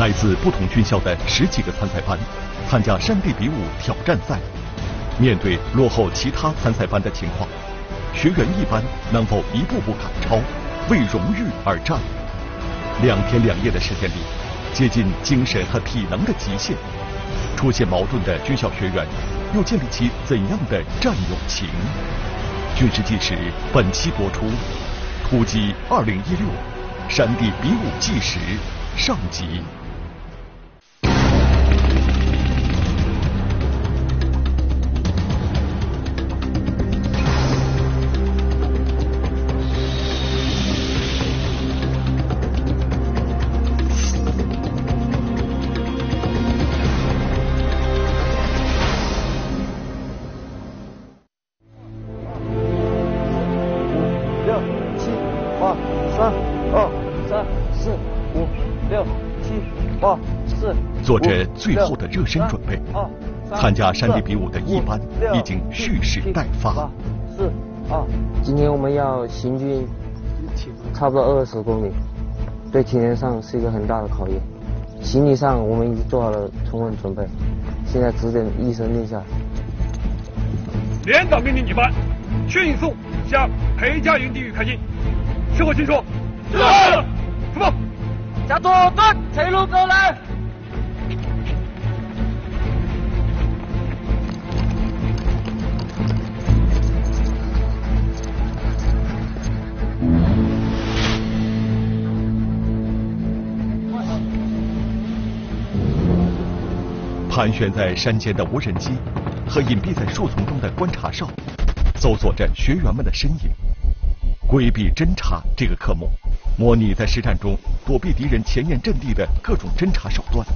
来自不同军校的十几个参赛班参加山地比武挑战赛。面对落后其他参赛班的情况，学员一班能否一步步赶超，为荣誉而战？两天两夜的时间里，接近精神和体能的极限。出现矛盾的军校学员，又建立起怎样的战友情？军事纪实本期播出，突击二零一六山地比武纪实上集。做着最后的热身准备，参加山地比武的一班已经蓄势待发。四二，今天我们要行军差不多二十公里，对体能上是一个很大的考验。行李上我们已经做好了充分准备，现在只等一声令下。连长命令你班迅速向裴家营地域开进，是否清楚？是。出发。向左转，退路走来。盘旋在山间的无人机和隐蔽在树丛中的观察哨，搜索着学员们的身影。规避侦察这个科目，模拟在实战中躲避敌人前沿阵地的各种侦察手段，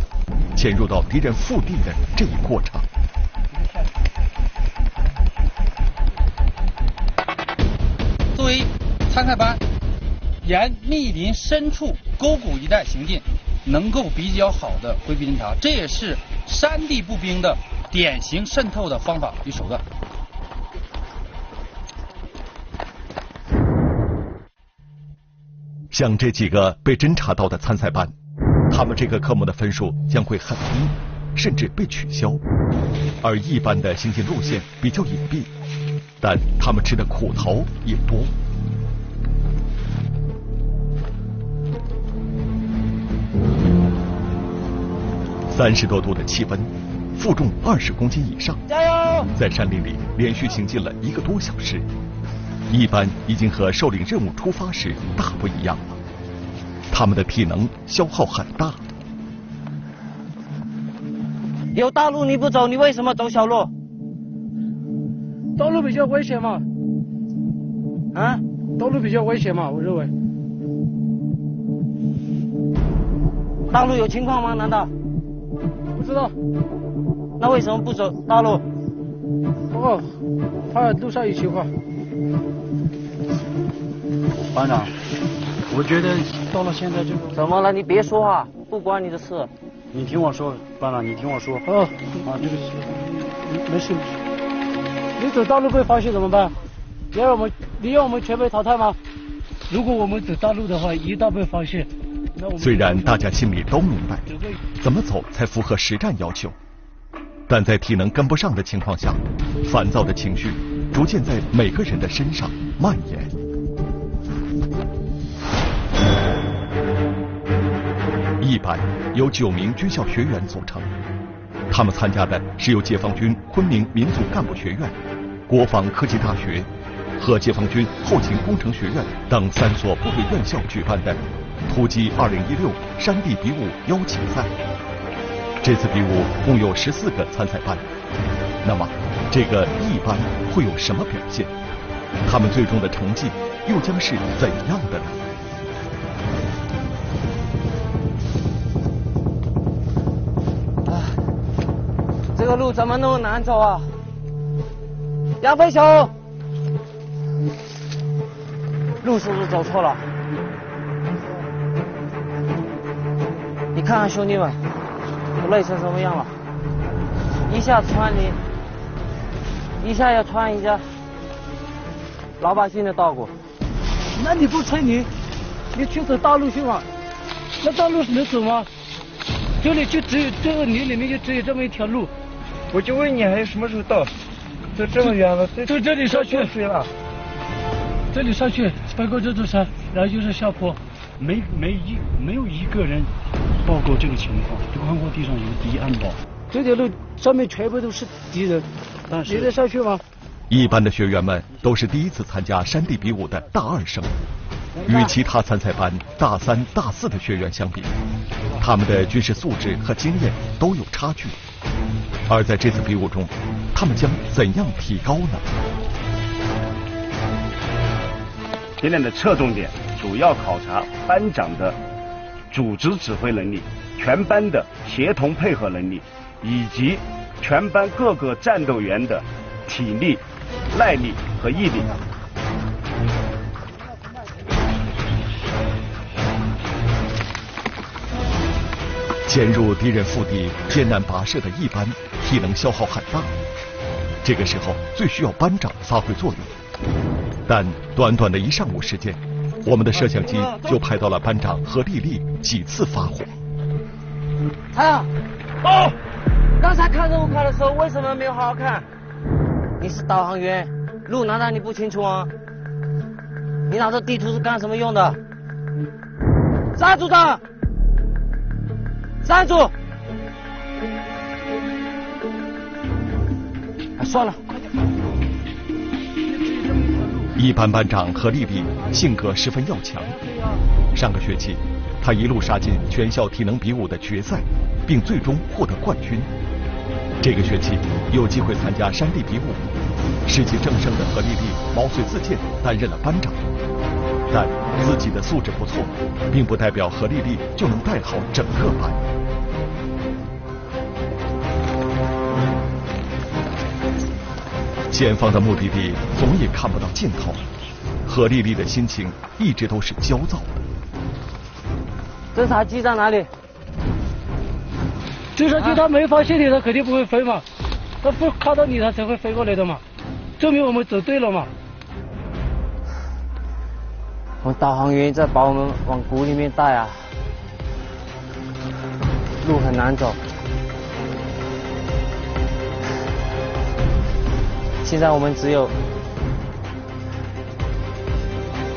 潜入到敌人腹地的这一过程。作为参赛班，沿密林深处沟谷一带行进，能够比较好的规避侦察，这也是。山地步兵的典型渗透的方法与手段。像这几个被侦察到的参赛班，他们这个科目的分数将会很低，甚至被取消。而一般的行进路线比较隐蔽，但他们吃的苦头也多。三十多度的气温，负重二十公斤以上，加油！在山林里连续行进了一个多小时，一般已经和受领任务出发时大不一样了，他们的体能消耗很大。有大路你不走，你为什么走小路？道路比较危险嘛？啊？道路比较危险嘛？我认为。大路有情况吗？难道？不知道，那为什么不走大路？哦，怕路上有情况。班长，我觉得到了现在就怎么了？你别说话，不关你的事。你听我说，班长，你听我说。哦，啊，对不起，没事没事。你走大路被发现怎么办？你要我们，你要我们全被淘汰吗？如果我们走大路的话，一旦被发现。虽然大家心里都明白怎么走才符合实战要求，但在体能跟不上的情况下，烦躁的情绪逐渐在每个人的身上蔓延。一班由九名军校学员组成，他们参加的是由解放军昆明民族干部学院、国防科技大学和解放军后勤工程学院等三所部队院校举办的。突击二零一六山地比武邀请赛，这次比武共有十四个参赛班。那么，这个一班会有什么表现？他们最终的成绩又将是怎样的呢？啊，这个路怎么那么难走啊？杨飞雄，路是不是走错了？你看看兄弟们，都累成什么样了？一下穿你，一下要穿一下老百姓的稻谷。那你不吹牛，你去走大路去嘛？那大路能走吗？这里就只有这个泥里面就只有这么一条路。我就问你还有什么时候到？走这么远了，走这里上去水了。这里上去翻过这座山，然后就是下坡。没没一没有一个人报告这个情况，就看过地上有敌暗堡。这条路上面全部都是敌人，你得上去吗？一般的学员们都是第一次参加山地比武的大二生，与其他参赛班大三、大四的学员相比，他们的军事素质和经验都有差距。而在这次比武中，他们将怎样提高呢？训练的侧重点主要考察班长的组织指挥能力、全班的协同配合能力，以及全班各个战斗员的体力。耐力和毅力。潜入敌人腹地艰难跋涉的一班，体能消耗很大。这个时候最需要班长发挥作用。但短短的一上午时间，我们的摄像机就拍到了班长何丽丽几次发火。太阳，哦，刚才看任务卡的时候为什么没有好好看？你是导航员，路难道你不清楚吗？你拿着地图是干什么用的？站住的！站住！哎，算了。一班班长何丽丽性格十分要强，上个学期她一路杀进全校体能比武的决赛，并最终获得冠军。这个学期有机会参加山地比武，士气正盛的何丽丽毛遂自荐担任了班长。但自己的素质不错，并不代表何丽丽就能带好整个班。前方的目的地总也看不到尽头，何丽丽的心情一直都是焦躁的。侦察机在哪里？侦察机他没发现你，他肯定不会飞嘛。他不看到你，他才会飞过来的嘛。证明我们走对了嘛。我们导航员在把我们往谷里面带啊，路很难走。现在我们只有，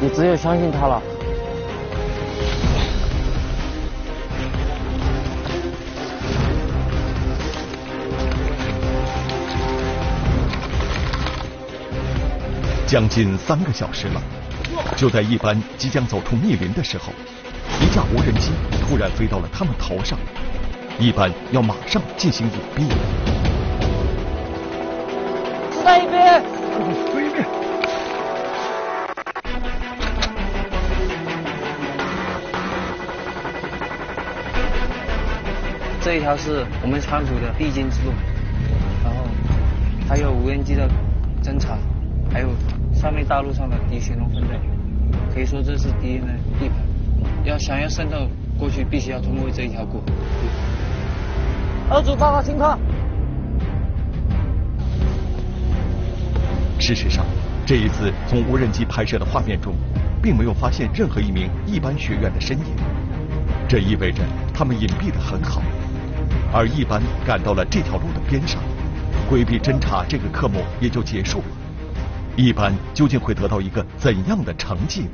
你只有相信他了。将近三个小时了，就在一班即将走出密林的时候，一架无人机突然飞到了他们头上，一班要马上进行隐蔽。这一条是我们仓储的必经之路，然后还有无人机的侦察，还有。上面大陆上的敌血龙分队，可以说这是敌人的地盘，要想要渗透过去，必须要通过这一条过。二组报告情况。事实上，这一次从无人机拍摄的画面中，并没有发现任何一名一般学员的身影，这意味着他们隐蔽的很好，而一班赶到了这条路的边上，规避侦查这个科目也就结束了。一班究竟会得到一个怎样的成绩呢？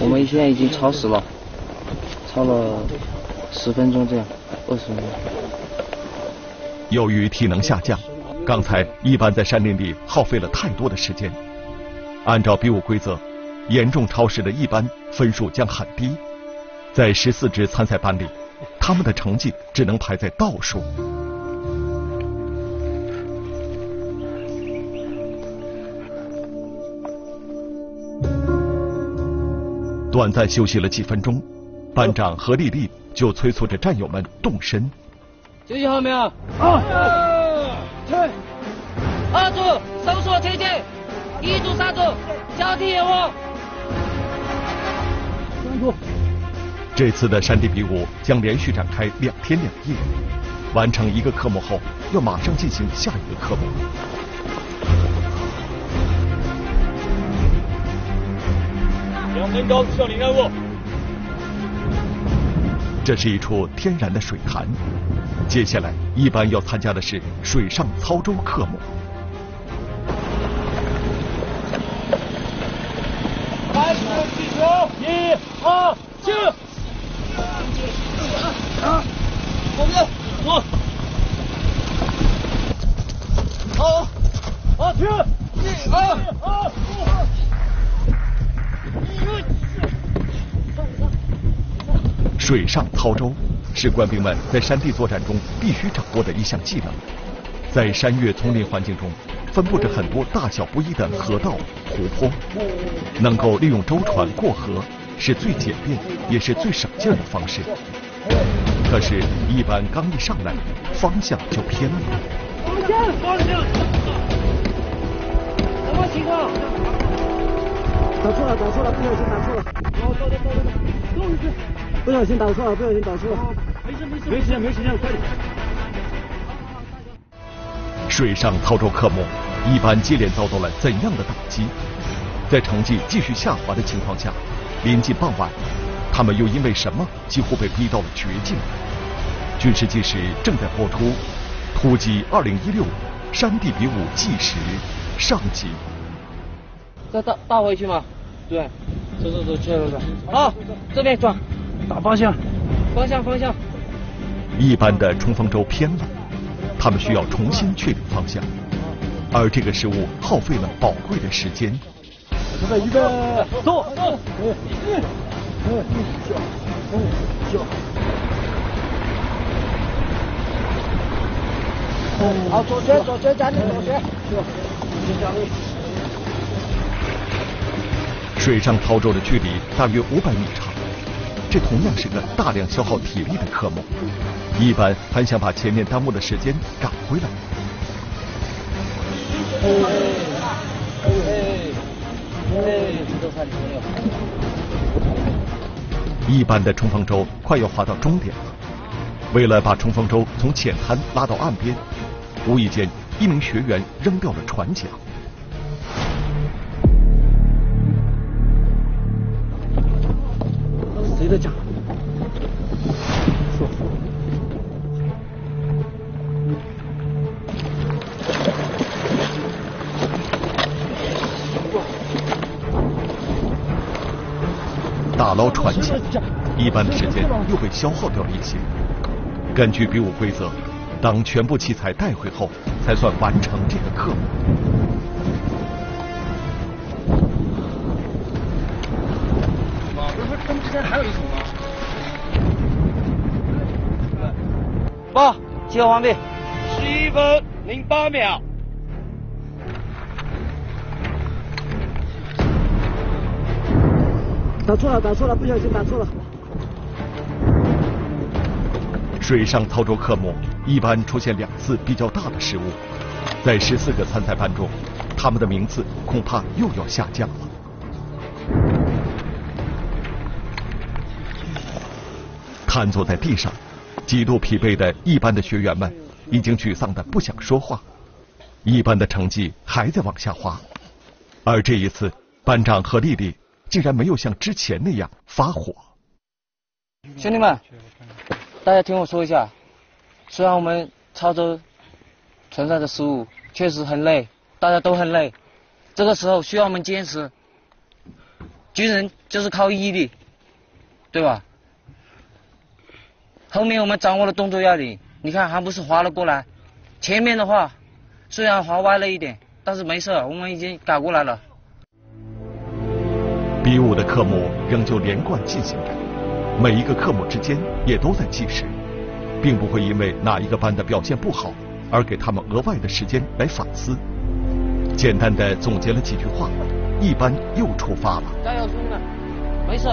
我们现在已经超时了，超了十分钟这样，二十分钟。由于体能下降，刚才一班在山林里耗费了太多的时间。按照比武规则，严重超时的一班分数将很低，在十四支参赛班里，他们的成绩只能排在倒数。短暂休息了几分钟，班长何丽丽就催促着战友们动身。休息好没有？啊！退。二组搜索前进，一组、三组交替掩护。这次的山地比武将连续展开两天两夜，完成一个科目后，要马上进行下一个科目。两分钟，效力任务。这是一处天然的水潭。接下来，一班要参加的是水上操舟科目。开始计时，一、二、起！啊，我们走。好，好，停！一、二、二、水上操舟是官兵们在山地作战中必须掌握的一项技能。在山岳丛林环境中，分布着很多大小不一的河道、湖泊，能够利用舟船过河，是最简便也是最省劲的方式。可是，一班刚一上来，方向就偏了。方向，方向，什么情况？打错了，打错了，不小心打错了。好，走走走走走，动一次。不小心打错了，不小心打错了。没事没事，没时间没时间，快点。水上操舟科目，一班接连遭到了怎样的打击？在成绩继续下滑的情况下，临近傍晚，他们又因为什么几乎被逼到了绝境？军事纪实正在播出，《突击二零一六山地比武纪实》上集。再倒倒回去吗？对，走走走，去走走。好，这边转，打方向，方向方向。一般的冲锋舟偏了，他们需要重新确定方向，而这个失误耗费了宝贵的时间。准备预备，走，走，好，左旋，左旋，站立，左旋，水上操舟的距离大约五百米长，这同样是个大量消耗体力的科目。一般还想把前面耽误的时间赶回来。一般的冲锋舟快要划到终点了，为了把冲锋舟从浅滩拉到岸边，无意间一名学员扔掉了船桨。谁的桨？打捞船桨，一般的时间又被消耗掉了一些。根据比武规则，当全部器材带回后，才算完成这个课目。不是说他们之间还有一组吗？报，集合完毕。十一分零八秒。打错了，打错了，不小心打错了。水上操舟科目一般出现两次比较大的失误，在十四个参赛班中，他们的名次恐怕又要下降了。瘫坐在地上，极度疲惫的一班的学员们已经沮丧的不想说话，一班的成绩还在往下滑，而这一次，班长何丽丽竟然没有像之前那样发火。兄弟们，大家听我说一下，虽然我们操作存在着失误，确实很累，大家都很累，这个时候需要我们坚持。军人就是靠毅力，对吧？后面我们掌握了动作要领，你看还不是滑了过来？前面的话虽然滑歪了一点，但是没事，我们已经改过来了。比武的科目仍旧连贯进行着，每一个科目之间也都在计时，并不会因为哪一个班的表现不好而给他们额外的时间来反思。简单的总结了几句话，一班又出发了。加油，兄弟们，没事。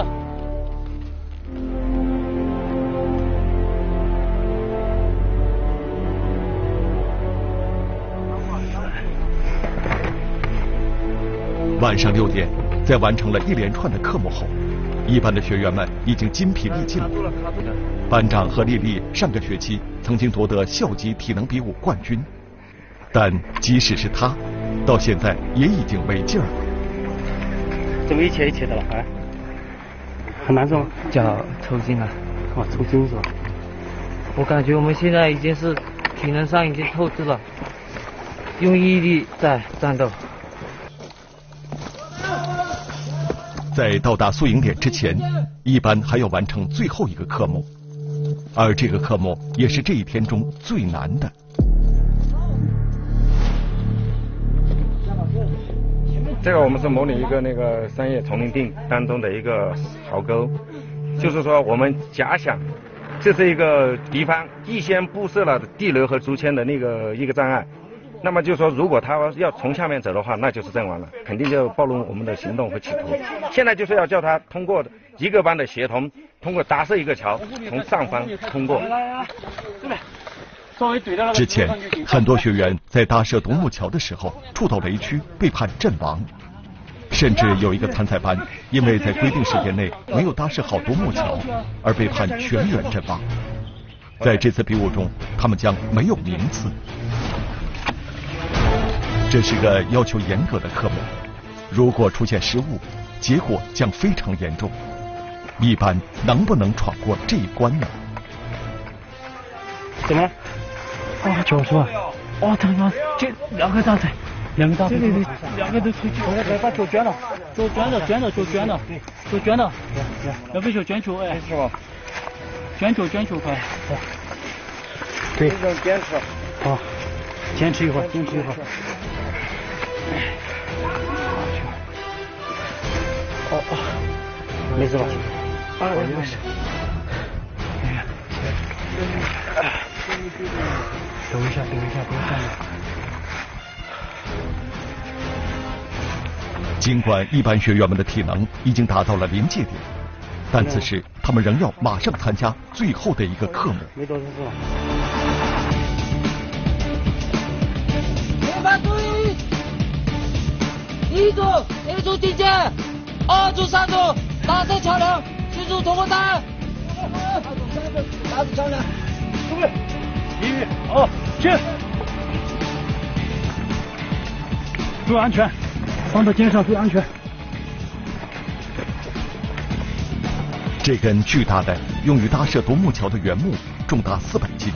晚上六点，在完成了一连串的科目后，一班的学员们已经筋疲力尽了。班长何丽丽上个学期曾经夺得校级体能比武冠军，但即使是她，到现在也已经没劲儿了。怎么一切一切的了？哎很难受吗？脚抽筋了。哇，抽筋是吧？我感觉我们现在已经是体能上已经透支了，用毅力在战斗。在到达宿营点之前，一班还要完成最后一个科目，而这个科目也是这一天中最难的。这个我们是模拟一个那个商业丛林定当中的一个壕沟，就是说我们假想这是一个敌方预先布设了地雷和竹签的那个一个障碍。那么就说，如果他要从下面走的话，那就是阵亡了，肯定就暴露我们的行动和企图。现在就是要叫他通过一个班的协同，通过搭设一个桥，从上方通过。之前很多学员在搭设独木桥的时候触到雷区，被判阵亡。甚至有一个参赛班因为在规定时间内没有搭设好独木桥，而被判全员阵亡。在这次比武中，他们将没有名次。这是个要求严格的科目，如果出现失误，结果将非常严重。一般能不能闯过这一关呢？怎么了？啊，脚是吧？哇，他妈，这两个大腿，两个大腿，对对对，两个都出去。来，把脚卷了，脚卷了，卷了，脚卷了，脚卷了，要不要卷球？哎，是吧？卷球，卷球，快！对，坚持。好，坚持一会儿，坚持一会儿。哦哦，没事吧？啊，没事。等一下，等一下，别下来。尽管一班学员们的体能已经达到了临界点，但此时他们仍要马上参加最后的一个科目。没多少次一组 A 组进阶，二组三组搭设桥梁，四组通过单。二组三组搭设桥梁，准备，一、二，去！注意安全，放到肩上注意安全。这根巨大的用于搭设独木桥的原木重达四百斤，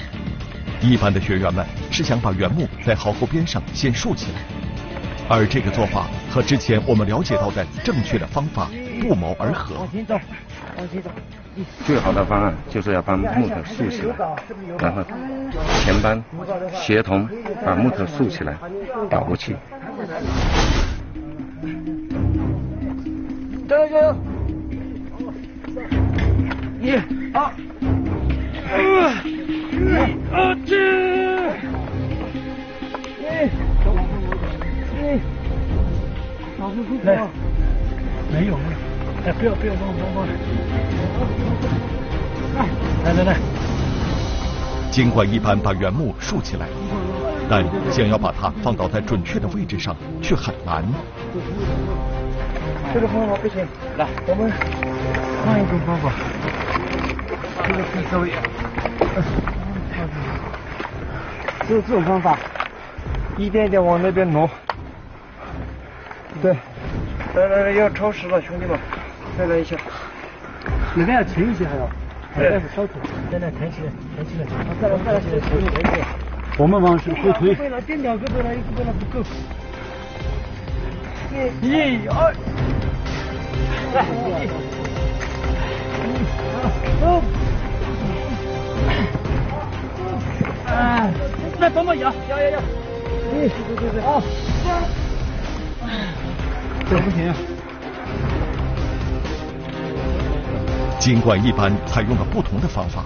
一般的学员们是想把原木在壕沟边上先竖起来，而这个做法和之前我们了解到的正确的方法不谋而合。往前走，往前走。最好的方案就是要把木头竖起来，然后全班协同把木头竖起来，倒过去。加油加油！一、二、二、七、来，没有没有，哎，不要不要帮帮帮！来来来，尽管一般把原木竖起来，但想要把它放倒在准确的位置上却很难。这个方法不行，来，我们换一种方法。这个可以稍微，只有这种方法，一点一点往那边挪。对，来来来，要超时了，兄弟们，再来一下。那边要轻一些，还要，再来抬起来，抬起来，再来再来，抬起来，抬起来。我们往后推。背了，垫两个背了，一个背了不够。一、二。来，一、二、哎，来帮忙摇，摇摇摇，一，对对对，哦，这不行。尽管一般采用了不同的方法，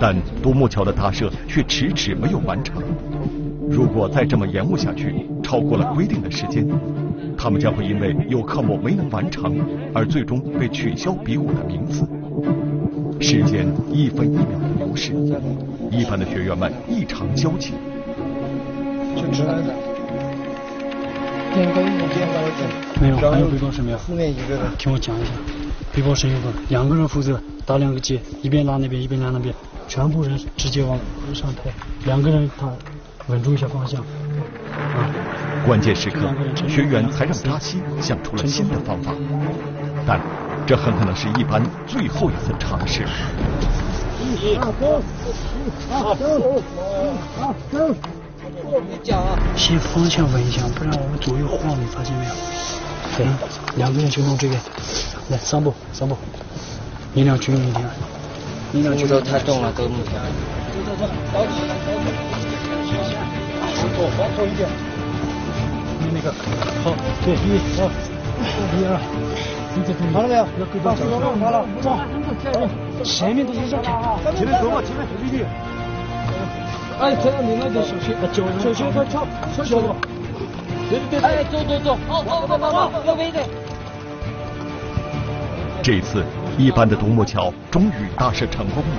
但独木桥的搭设却迟迟没有完成。如果再这么延误下去，超过了规定的时间，他们将会因为有科目没能完成而最终被取消比武的名次。时间一分一秒的流逝，一班的学员们异常焦急。没有，还有背包是没有。听我讲一下，背包是有个，两个人负责打两个结，一边拉那边，一边拉那边，全部人直接往上抬，两个人他稳住一下方向。啊，关键时刻，学员才让扎西想出了新的方法，但这很可能是一班最后一次尝试。一、二、走，一、二、先方向稳一下，不然我们左右晃，你发现没有？对，两个人就弄这边，来三步三步，你俩均匀一点，力量均匀。都太重了，都木条。走走走，高起来，高起来，往左，往左一点。你那个，好，对，一、好，一、二，你这好了没有？要跟着走，好了，走，前面都是这看，前面走嘛，前面走弟弟。哎，这样你那就小心，小小心快跳，小心。对对对，哎，走走走，好好好好好，右边一点。这次一班的独木桥终于搭设成功了，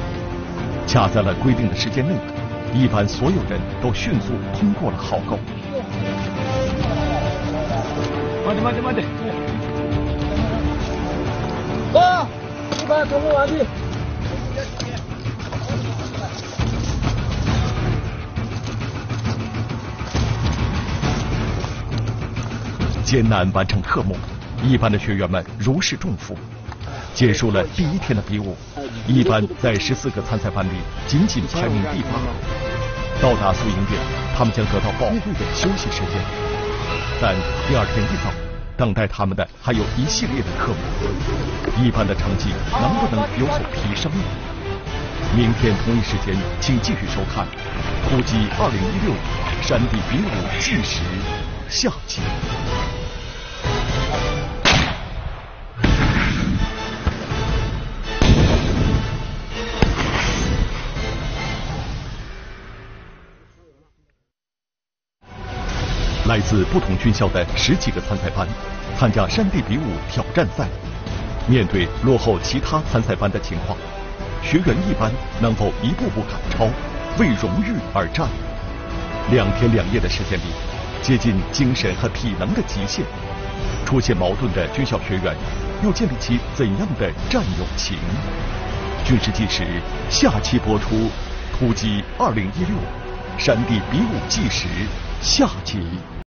卡在了规定的时间内，一班所有人都迅速通过了壕沟。慢点慢点慢点。啊，一班成功完毕。艰难完成科目，一班的学员们如释重负。结束了第一天的比武，一班在十四个参赛班里仅仅排名第八。到达宿营点，他们将得到宝贵的休息时间。但第二天一早，等待他们的还有一系列的科目。一班的成绩能不能有所提升呢？明天同一时间，请继续收看《突击二零一六山地比武纪实》下集。来自不同军校的十几个参赛班参加山地比武挑战赛。面对落后其他参赛班的情况，学员一班能否一步步赶超，为荣誉而战？两天两夜的时间里，接近精神和体能的极限。出现矛盾的军校学员又建立起怎样的战友情？军事纪实下期播出，突击二零一六山地比武纪实下集。